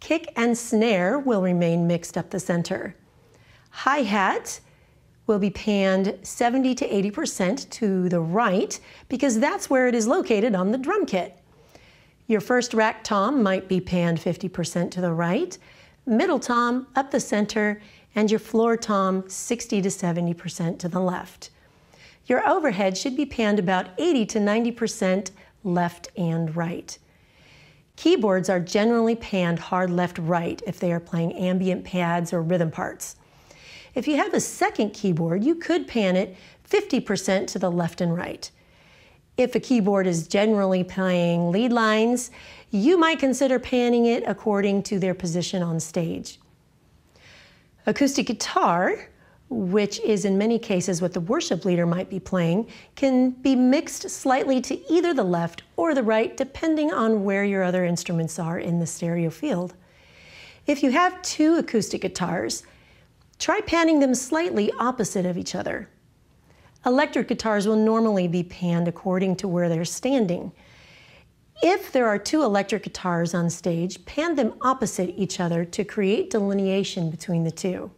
Kick and snare will remain mixed up the center. Hi-hat will be panned 70 to 80% to the right because that's where it is located on the drum kit. Your first rack tom might be panned 50% to the right, middle tom up the center, and your floor tom 60 to 70% to the left. Your overhead should be panned about 80 to 90% left and right. Keyboards are generally panned hard left-right if they are playing ambient pads or rhythm parts. If you have a second keyboard, you could pan it 50% to the left and right. If a keyboard is generally playing lead lines, you might consider panning it according to their position on stage. Acoustic guitar, which is in many cases what the worship leader might be playing, can be mixed slightly to either the left or the right, depending on where your other instruments are in the stereo field. If you have two acoustic guitars, Try panning them slightly opposite of each other. Electric guitars will normally be panned according to where they're standing. If there are two electric guitars on stage, pan them opposite each other to create delineation between the two.